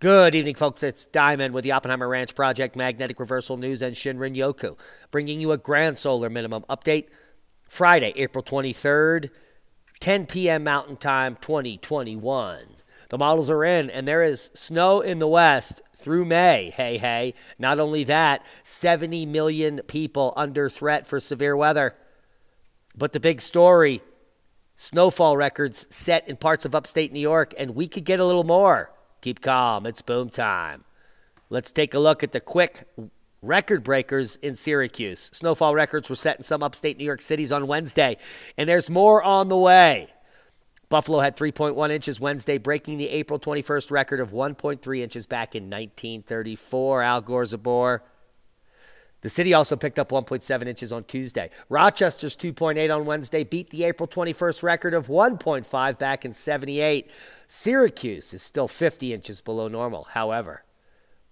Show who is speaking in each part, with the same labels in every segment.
Speaker 1: Good evening, folks. It's Diamond with the Oppenheimer Ranch Project, Magnetic Reversal News, and Shinrin Yoku, bringing you a grand solar minimum update. Friday, April 23rd, 10 p.m. Mountain Time, 2021. The models are in, and there is snow in the west through May. Hey, hey. Not only that, 70 million people under threat for severe weather. But the big story snowfall records set in parts of upstate New York, and we could get a little more. Keep calm. It's boom time. Let's take a look at the quick record breakers in Syracuse. Snowfall records were set in some upstate New York cities on Wednesday, and there's more on the way. Buffalo had 3.1 inches Wednesday, breaking the April 21st record of 1.3 inches back in 1934. Al Gore's aboard. The city also picked up 1.7 inches on Tuesday. Rochester's 2.8 on Wednesday beat the April 21st record of 1.5 back in 78. Syracuse is still 50 inches below normal. However,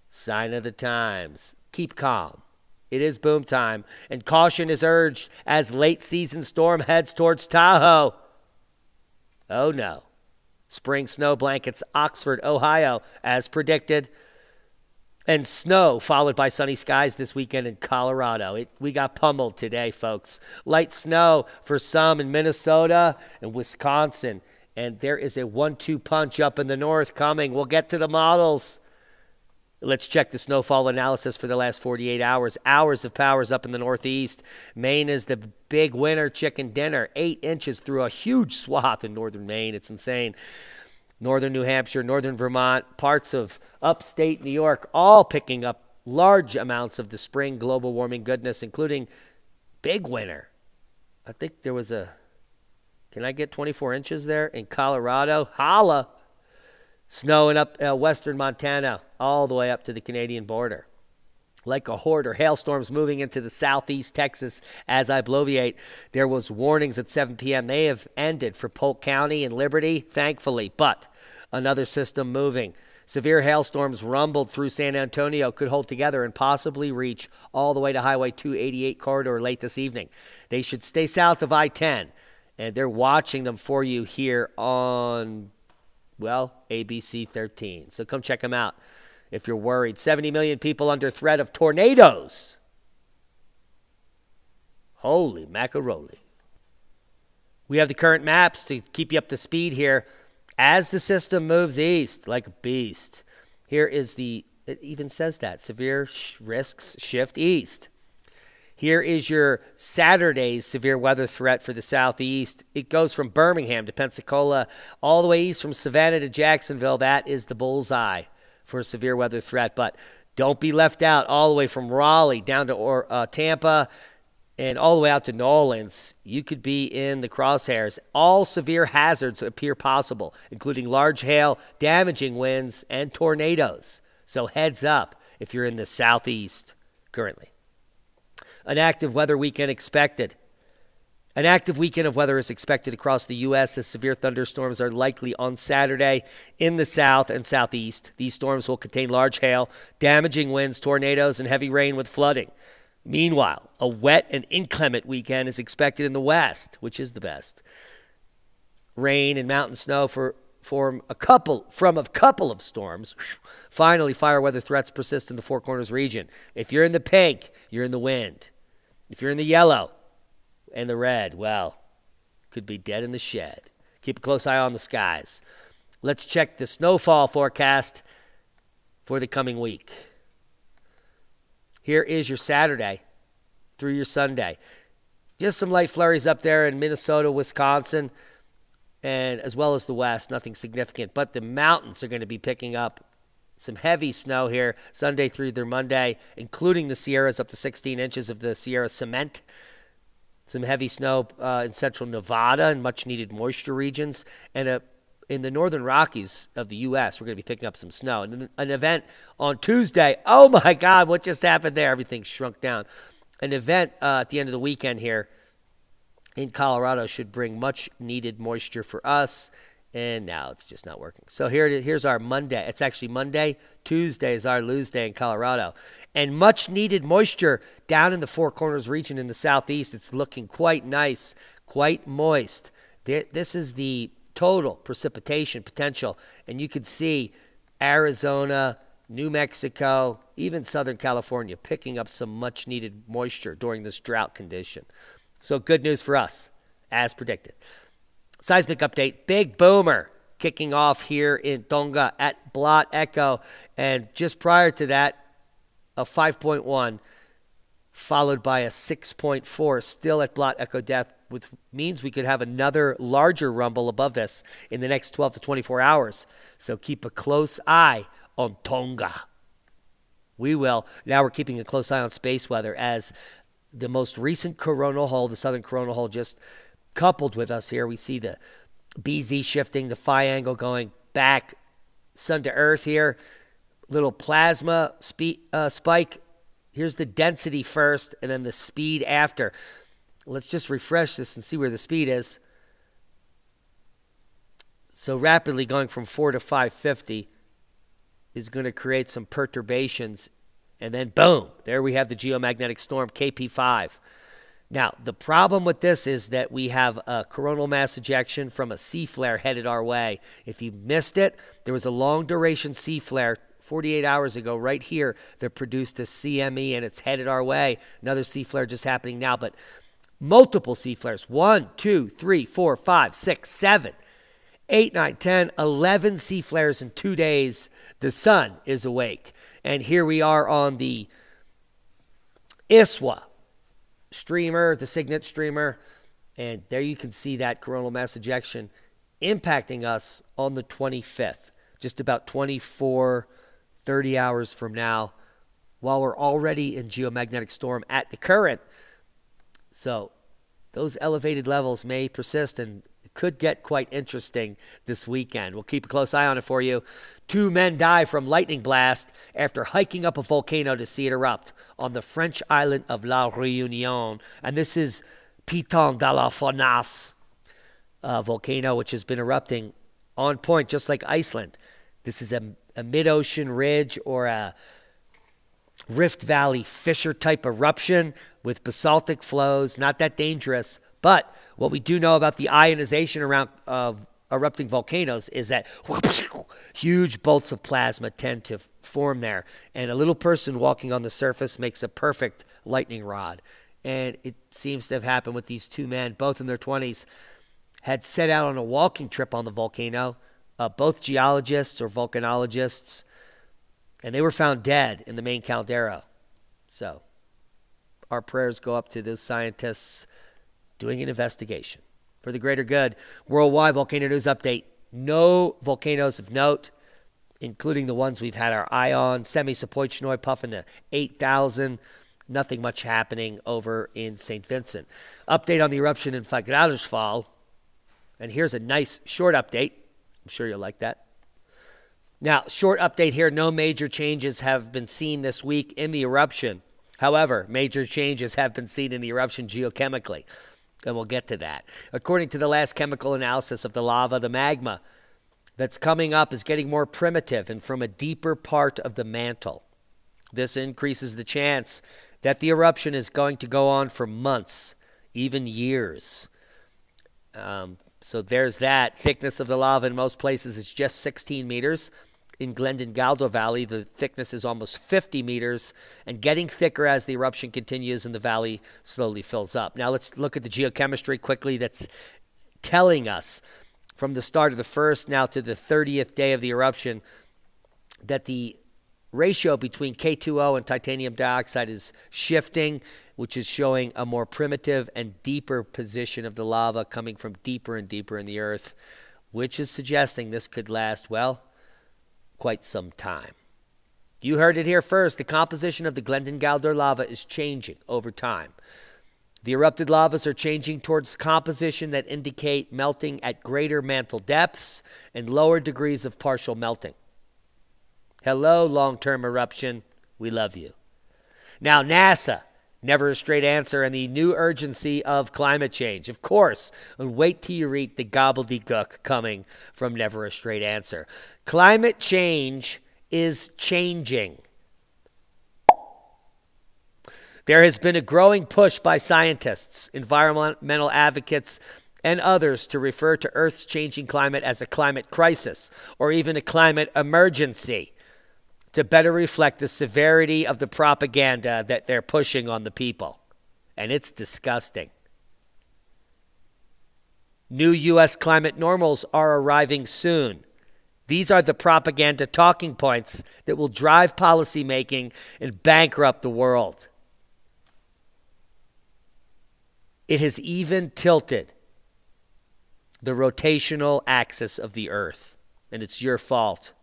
Speaker 1: sign of the times keep calm. It is boom time, and caution is urged as late season storm heads towards Tahoe. Oh no. Spring snow blankets Oxford, Ohio, as predicted and snow, followed by sunny skies this weekend in Colorado. It, we got pummeled today, folks. Light snow for some in Minnesota and Wisconsin. And there is a one two punch up in the north coming. We'll get to the models. Let's check the snowfall analysis for the last 48 hours. Hours of powers up in the northeast. Maine is the big winner chicken dinner. Eight inches through a huge swath in northern Maine. It's insane northern New Hampshire, northern Vermont, parts of upstate New York, all picking up large amounts of the spring global warming goodness, including big winter. I think there was a. Can I get 24 inches there in Colorado? Holla! Snow in up uh, western Montana, all the way up to the Canadian border like a horde or hailstorms moving into the southeast Texas as I bloviate. There was warnings at 7 p.m. They have ended for Polk County and Liberty, thankfully, but another system moving. Severe hailstorms rumbled through San Antonio, could hold together and possibly reach all the way to Highway 288 corridor late this evening. They should stay south of I 10, and they're watching them for you here on, well, ABC 13. So come check them out if you're worried. 70 million people under threat of tornadoes. Holy macaroni. We have the current maps to keep you up to speed here as the system moves east like a beast. Here is the, it even says that severe sh- risks shift east. Here is your Saturday's severe weather threat for the southeast. It goes from Birmingham to Pensacola, all the way east from Savannah to Jacksonville. That is the bullseye for a severe weather threat. But don't be left out all the way from Raleigh down to or, uh, Tampa and all the way out to New Orleans. You could be in the crosshairs. All severe hazards appear possible, including large hail, damaging winds, and tornadoes. So heads up if you're in the southeast currently. An active weather weekend expected. An active weekend of weather is expected across the U.S. as severe thunderstorms are likely on Saturday in the south and southeast. These storms will contain large hail, damaging winds, tornadoes, and heavy rain with flooding. Meanwhile, a wet and inclement weekend is expected in the west, which is the best. Rain and mountain snow for form a couple from a couple of storms. Finally, fire weather threats persist in the Four Corners region. If you're in the pink, you're in the wind. If you're in the yellow, and the red, well, could be dead in the shed. Keep a close eye on the skies. Let's check the snowfall forecast for the coming week. Here is your Saturday through your Sunday. Just some light flurries up there in Minnesota, Wisconsin, and as well as the West. Nothing significant, but the mountains are going to be picking up some heavy snow here Sunday through their Monday, including the Sierras up to 16 inches of the Sierra cement some heavy snow uh, in central Nevada and much needed moisture regions, and a in the northern Rockies of the U.S., we're going to be picking up some snow. And an event on Tuesday. Oh my God, what just happened there? Everything shrunk down. An event uh, at the end of the weekend here in Colorado should bring much needed moisture for us and now it's just not working. So here, here's our Monday. It's actually Monday. Tuesday is our lose day in Colorado. And much needed moisture down in the Four Corners region in the southeast. It's looking quite nice, quite moist. This is the total precipitation potential. And you can see Arizona, New Mexico, even Southern California, picking up some much needed moisture during this drought condition. So, good news for us, as predicted. Seismic update Big Boomer kicking off here in Tonga at Blot Echo. And just prior to that, a 5.1 followed by a 6.4 still at Blot Echo Death, which means we could have another larger rumble above this in the next 12 to 24 hours. So keep a close eye on Tonga. We will. Now we're keeping a close eye on space weather as the most recent coronal hole, the southern coronal hole, just coupled with us here. We see the BZ shifting, the phi angle going back sun to earth here. Little plasma speed, uh, spike. Here's the density first and then the speed after. Let's just refresh this and see where the speed is. So rapidly going from 4 to 550 is going to create some perturbations. And then, boom, there we have the geomagnetic storm, KP5. Now, the problem with this is that we have a coronal mass ejection from a C flare headed our way. If you missed it, there was a long duration C flare 48 hours ago right here that produced a CME and it's headed our way. Another C flare just happening now, but multiple C flares one, two, three, four, five, six, seven, eight, nine, ten, eleven C flares in two days the sun is awake. And here we are on the ISWA streamer, the Cygnet streamer. And there you can see that coronal mass ejection impacting us on the 25th, just about 24, 30 hours from now, while we're already in geomagnetic storm at the current. So those elevated levels may persist and could get quite interesting this weekend. We'll keep a close eye on it for you. Two men die from lightning blast after hiking up a volcano to see it erupt on the French island of La Réunion. And this is Piton de la uh, volcano, which has been erupting on point, just like Iceland. This is a, a mid ocean ridge or a Rift Valley fissure type eruption with basaltic flows, not that dangerous, but what we do know about the ionization around uh, erupting volcanoes is that huge bolts of plasma tend to form there. And a little person walking on the surface makes a perfect lightning rod. And it seems to have happened with these two men, both in their 20s, had set out on a walking trip on the volcano, uh, both geologists or volcanologists, and they were found dead in the main caldera. So, our prayers go up to those scientists doing an investigation for the greater good. Worldwide volcano news update. No volcanoes of note, including the ones we've had our eye on. Semisopochnoi puffing to uh, 8,000. Nothing much happening over in St. Vincent. Update on the eruption in Fagradalsfjall. And here's a nice short update. I'm sure you'll like that. Now, short update here. No major changes have been seen this week in the eruption. However, major changes have been seen in the eruption geochemically and we'll get to that. According to the last chemical analysis of the lava, the magma that's coming up is getting more primitive and from a deeper part of the mantle. This increases the chance that the eruption is going to go on for months, even years. Um, so there's that. Thickness of the lava in most places is just 16 meters in Geldingadalir Valley, the thickness is almost 50 meters and getting thicker as the eruption continues and the valley slowly fills up. Now let's look at the geochemistry quickly that's telling us from the start of the first now to the 30th day of the eruption that the ratio between K2O and titanium dioxide is shifting, which is showing a more primitive and deeper position of the lava coming from deeper and deeper in the earth, which is suggesting this could last, well, quite some time. You heard it here first. The composition of the Geldingadalir lava is changing over time. The erupted lavas are changing towards composition that indicate melting at greater mantle depths and lower degrees of partial melting. Hello, long term eruption. We love you. Now, NASA, never a straight answer, and the new urgency of climate change. Of course, and wait till you read the gobbledygook coming from Never a Straight Answer. Climate change is changing. There has been a growing push by scientists, environmental advocates, and others to refer to Earth's changing climate as a climate crisis or even a climate emergency to better reflect the severity of the propaganda that they're pushing on the people. And it's disgusting. New U.S. climate normals are arriving soon. These are the propaganda talking points that will drive policymaking and bankrupt the world. It has even tilted the rotational axis of the Earth, and it's your fault.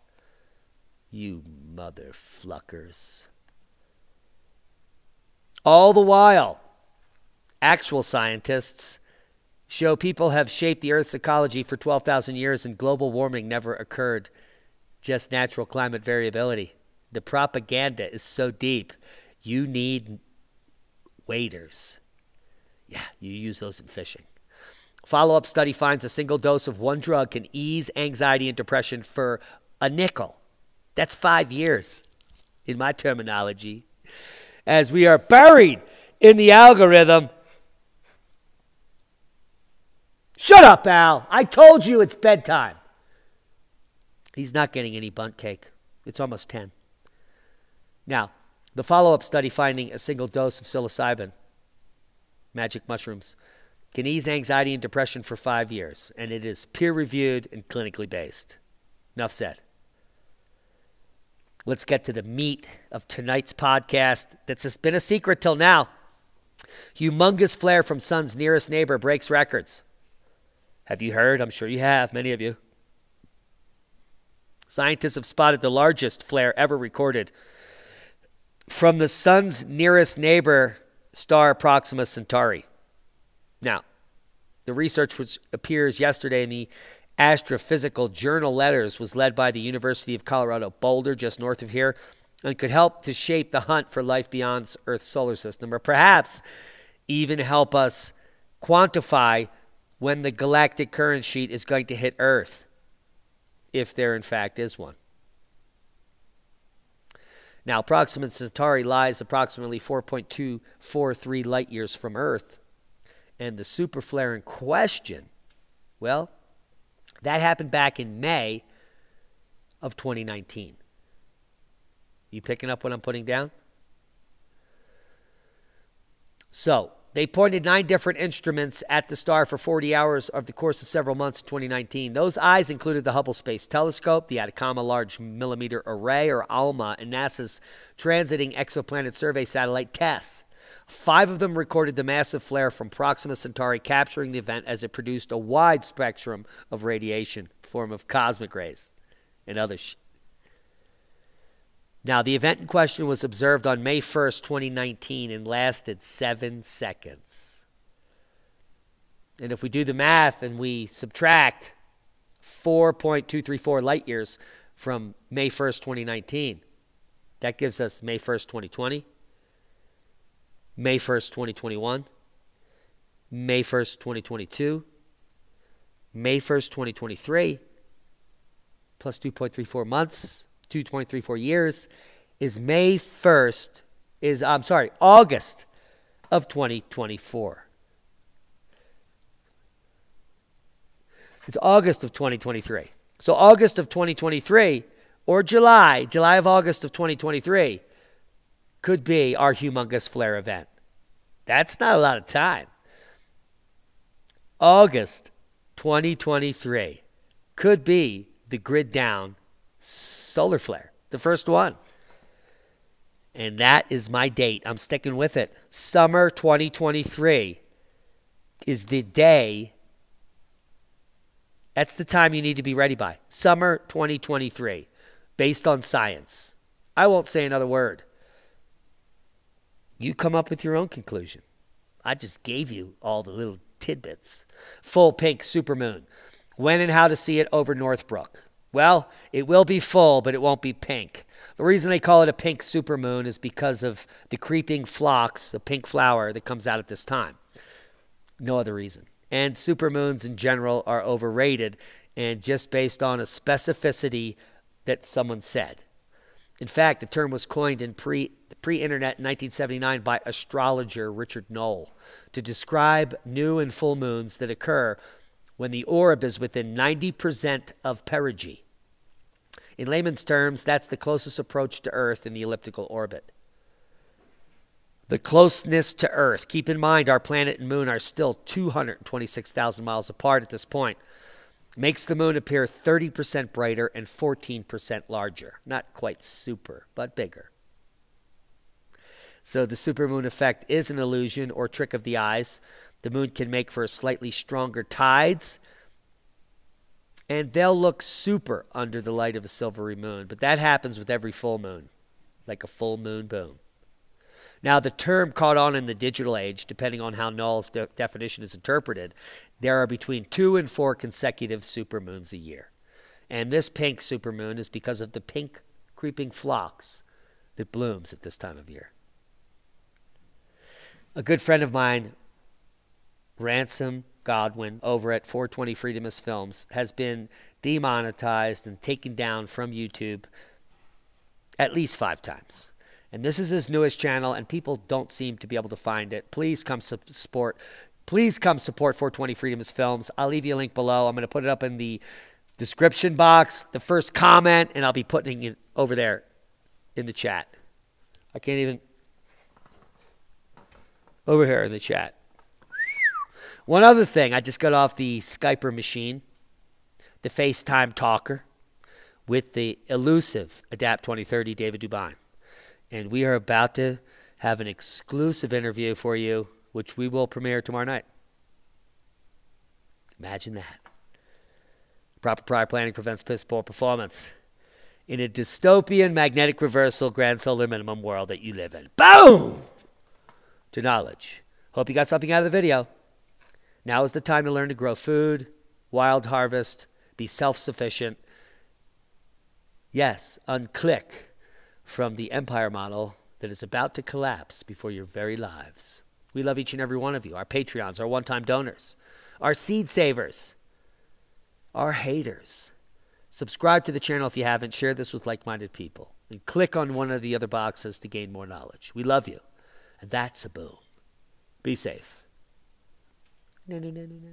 Speaker 1: You motherfluckers. All the while, actual scientists show people have shaped the Earth's ecology for 12,000 years and global warming never occurred, just natural climate variability. The propaganda is so deep, you need waders. Yeah, you use those in fishing. Follow up study finds a single dose of one drug can ease anxiety and depression for a nickel. That's five years in my terminology. As we are buried in the algorithm Shut up, Al. I told you it's bedtime. He's not getting any Bundt cake. It's almost 10. Now, the follow up study finding a single dose of psilocybin, magic mushrooms, can ease anxiety and depression for five years, and it is peer reviewed and clinically based. Enough said. Let's get to the meat of tonight's podcast that's been a secret till now. Humongous flare from sun's nearest neighbor breaks records. Have you heard? I'm sure you have, many of you. Scientists have spotted the largest flare ever recorded from the sun's nearest neighbor star Proxima Centauri. Now, the research which appears yesterday in the Astrophysical Journal Letters was led by the University of Colorado Boulder, just north of here, and could help to shape the hunt for life beyond Earth's solar system, or perhaps even help us quantify when the galactic current sheet is going to hit Earth, if there in fact is one. Now, Proxima Centauri lies approximately 4.243 light years from Earth, and the superflare in question, well, that happened back in May of 2019. You picking up what I'm putting down? So, they pointed nine different instruments at the star for 40 hours over the course of several months in 2019. Those eyes included the Hubble Space Telescope, the Atacama Large Millimeter Array, or ALMA, and NASA's Transiting Exoplanet Survey satellite TESS. Five of them recorded the massive flare from Proxima Centauri, capturing the event as it produced a wide spectrum of radiation, form of cosmic rays, and other sh- now, the event in question was observed on May 1st, 2019, and lasted seven seconds. And if we do the math and we subtract 4.234 light years from May 1st, 2019, that gives us May 1st, 2020, May 1st, 2021, May 1st, 2022, May 1st, 2023, plus 2.34 months 2.34 years is May 1st, is, I'm sorry, August of 2024. It's August of 2023. So, August of 2023 or July, July of August of 2023 could be our humongous flare event. That's not a lot of time. August 2023 could be the grid down solar flare, the first one. And that is my date. I'm sticking with it. Summer 2023 is the day. That's the time you need to be ready by. Summer 2023, based on science. I won't say another word. You come up with your own conclusion. I just gave you all the little tidbits. Full pink supermoon. When and how to see it over Northbrook. Well, it will be full, but it won't be pink. The reason they call it a pink supermoon is because of the creeping phlox, a pink flower that comes out at this time. No other reason. And supermoons in general are overrated and just based on a specificity that someone said. In fact, the term was coined in pre pre internet 1979 by astrologer Richard Nolle to describe new and full moons that occur when the orb is within 90% of perigee. In layman's terms, that's the closest approach to Earth in the elliptical orbit. The closeness to Earth. Keep in mind, our planet and moon are still 226,000 miles apart at this point. Makes the moon appear 30% brighter and 14% larger. Not quite super, but bigger. So the supermoon effect is an illusion or trick of the eyes. The moon can make for slightly stronger tides, and they'll look super under the light of a silvery moon. But that happens with every full moon, like a full moon boom. Now, the term caught on in the digital age, depending on how Nolle's de- definition is interpreted, there are between two and four consecutive supermoons a year. And this pink supermoon is because of the pink creeping phlox that blooms at this time of year. A good friend of mine, Ransom Godwin, over at 420 Freedomist Films, has been demonetized and taken down from YouTube at least five times. And this is his newest channel, and people don't seem to be able to find it. Please come support. Please come support 420 Freedom's Films. I'll leave you a link below. I'm going to put it up in the description box, the first comment, and I'll be putting it over there in the chat. I can't even over here in the chat. One other thing, I just got off the Skyper machine, the FaceTime talker, with the elusive Adapt 2030 David DuByne. And we are about to have an exclusive interview for you, which we will premiere tomorrow night. Imagine that. Proper prior planning prevents piss poor performance. In a dystopian magnetic reversal grand solar minimum world that you live in. Boom! to knowledge. Hope you got something out of the video. Now is the time to learn to grow food, wild harvest, be self sufficient. Yes, unclick from the empire model that is about to collapse before your very lives. We love each and every one of you, our Patreons, our one time donors, our seed savers, our haters. Subscribe to the channel if you haven't. Share this with like minded people. And click on one of the other boxes to gain more knowledge. We love you. And that's a boom. Be safe. No, no, no, no, no.